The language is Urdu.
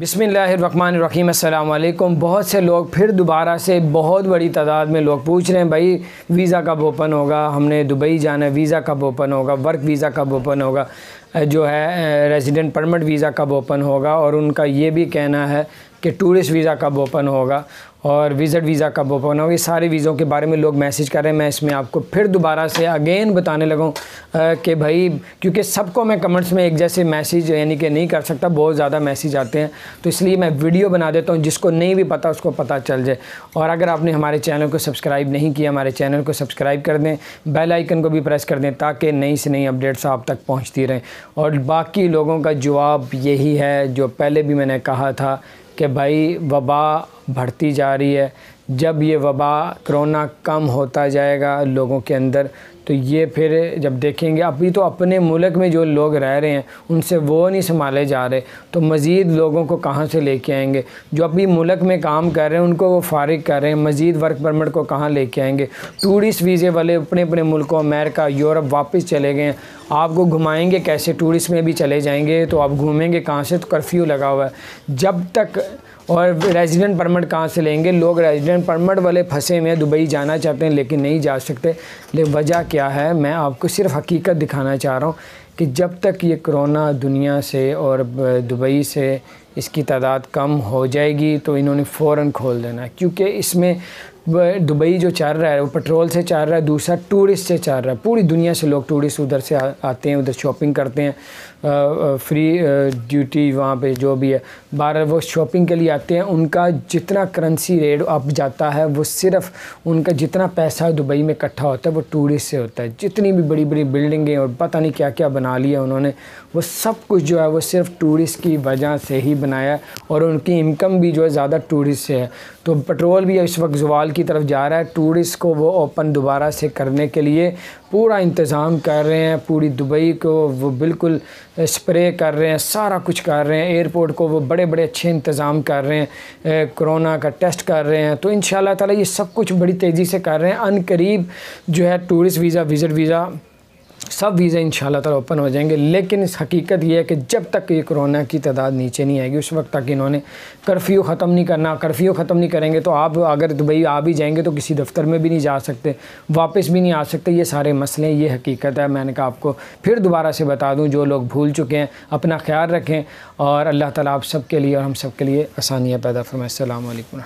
بسم اللہ الرحمن الرحیم، السلام علیکم۔ بہت سے لوگ پھر دوبارہ سے بہت بڑی تعداد میں لوگ پوچھ رہے ہیں، بھائی ویزا کب اوپن ہوگا؟ ہم نے دبئی جانا ہے، ویزا کب اوپن ہوگا؟ ورک ویزا کب اوپن ہوگا؟ جو ہے ریزیڈنٹ پرمٹ ویزا کب اوپن ہوگا؟ اور ان کا یہ بھی کہنا ہے کہ ٹورسٹ ویزا کب اوپن ہوگا اور وزٹ ویزا کب اوپن ہوگا، یہ سارے ویزوں کے بارے میں لوگ میسیج کر رہے ہیں۔ میں اس میں آپ کو پھر دوبارہ سے اگین بتانے لگوں کہ بھائی، کیونکہ سب کو میں کمنٹس میں ایک جیسے میسیج یعنی کہ نہیں کر سکتا، بہت زیادہ میسیج آتے ہیں۔ تو اس لیے میں ویڈیو بنا دیتا ہوں، جس کو نہیں بھی پتہ اس کو پتہ چل جائے۔ اور اگر آپ نے ہمارے چینل کو سبسکرائب نہیں کیا، ہمارے چینل کو سبسکرائب کر دیں بیل آئیکن کو بھی پریس کر دیں، تاکہ نئی سے نئی اپڈیٹس آپ تک پہنچتی رہیں۔ اور باقی لوگوں کا جواب یہی ہے، جو پہلے بھی میں نے کہا تھا کہ بھائی وبا بڑھتی جا رہی ہے۔ جب یہ وبا کرونا کم ہوتا جائے گا لوگوں کے اندر تو یہ پھر جب دیکھیں گے، ابھی تو اپنے ملک میں جو لوگ رہ رہے ہیں، ان سے وہ نہیں سنبھالے جا رہے۔ تو مزید لوگوں کو کہاں سے لے کے آئیں گے؟ جو ابھی ملک میں کام کر رہے ہیں، ان کو وہ فارغ کر رہے ہیں۔ مزید ورک پرمٹ کو کہاں لے کے آئیں گے؟ ٹورسٹ ویزے والے اپنے اپنے ملکوں، امریکہ، یورپ واپس چلے گئے ہیں۔ آپ کو گھمائیں گے کیسے؟ ٹورسٹ میں بھی چلے جائیں گے تو آپ گھومیں گے کہاں سے؟ تو کرفیو لگا ہوا ہے۔ جب تک اور ریزیڈنٹ پرمٹ کہاں سے لیں گے؟ لوگ ریزیڈنٹ پرمٹ والے پھنسے میں دبئی جانا چاہتے ہیں لیکن نہیں جا سکتے۔ لیکن وجہ کیا ہے، میں آپ کو صرف حقیقت دکھانا چاہ رہا ہوں کہ جب تک یہ کرونا دنیا سے اور دبئی سے اس کی تعداد کم ہو جائے گی تو انہوں نے فوراً کھول دینا۔ ہے کیونکہ اس میں دبئی جو چل رہا ہے، وہ پٹرول سے چل رہا ہے، دوسرا ٹورسٹ سے چل رہا ہے۔ پوری دنیا سے لوگ ٹورسٹ ادھر سے آتے ہیں، ادھر شاپنگ کرتے ہیں۔ فری ڈیوٹی وہاں پہ جو بھی ہے۔ بارہ وہ شاپنگ کے لیے آتے ہیں۔ ان کا جتنا کرنسی ریٹ اب جاتا ہے، وہ صرف ان کا جتنا پیسہ دبئی میں اکٹھا ہوتا ہے، وہ ٹورسٹ سے ہوتا ہے۔ جتنی بھی بڑی بڑی بلڈنگیں اور پتہ نہیں کیا کیا بنا لیا انہوں نے، وہ سب کچھ جو ہے، وہ صرف ٹورسٹ کی وجہ سے ہی بنایا ہے اور ان کی انکم بھی جو ہے زیادہ ٹورسٹ سے ہے۔ تو پٹرول بھی اس وقت زوال کی طرف جا رہا ہے۔ ٹورسٹ کو وہ اوپن دوبارہ سے کرنے کے لیے پورا انتظام کر رہے ہیں۔ پوری دبئی کو وہ بالکل اسپرے کر رہے ہیں۔ سارا کچھ کر رہے ہیں۔ ایئرپورٹ کو وہ بڑے بڑے اچھے انتظام کر رہے ہیں۔ کرونا کا ٹیسٹ کر رہے ہیں۔ تو ان شاء اللہ تعالیٰ یہ سب کچھ بڑی تیزی سے کر رہے ہیں۔ ان قریب جو ہے ٹورسٹ ویزا وزٹ ویزا سب ویزے ان شاء اللہ تعالیٰ اوپن ہو جائیں گے، لیکن اس حقیقت یہ ہے کہ جب تک یہ کرونا کی تعداد نیچے نہیں آئے گی، اس وقت تک انہوں نے کرفیو ختم نہیں کرنا، کرفیو ختم نہیں کریں گے تو آپ اگر دبئی آ بھی جائیں گے تو کسی دفتر میں بھی نہیں جا سکتے، واپس بھی نہیں آ سکتے، یہ سارے مسئلے، یہ حقیقت ہے۔ میں نے کہا آپ کو پھر دوبارہ سے بتا دوں، جو لوگ بھول چکے ہیں، اپنا خیال رکھیں اور اللہ تعالیٰ آپ سب کے لیے اور ہم سب کے لیے آسانیاں پیدا فرمائے۔ السلام علیکم